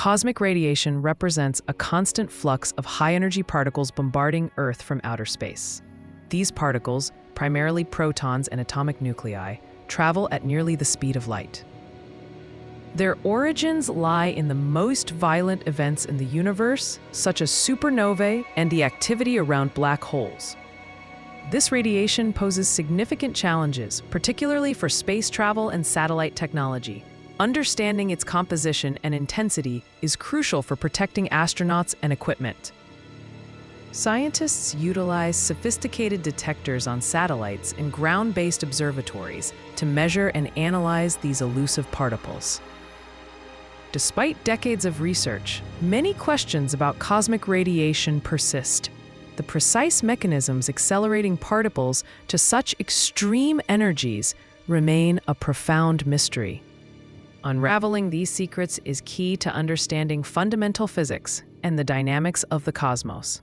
Cosmic radiation represents a constant flux of high-energy particles bombarding Earth from outer space. These particles, primarily protons and atomic nuclei, travel at nearly the speed of light. Their origins lie in the most violent events in the universe, such as supernovae and the activity around black holes. This radiation poses significant challenges, particularly for space travel and satellite technology. Understanding its composition and intensity is crucial for protecting astronauts and equipment. Scientists utilize sophisticated detectors on satellites and ground-based observatories to measure and analyze these elusive particles. Despite decades of research, many questions about cosmic radiation persist. The precise mechanisms accelerating particles to such extreme energies remain a profound mystery. Unraveling these secrets is key to understanding fundamental physics and the dynamics of the cosmos.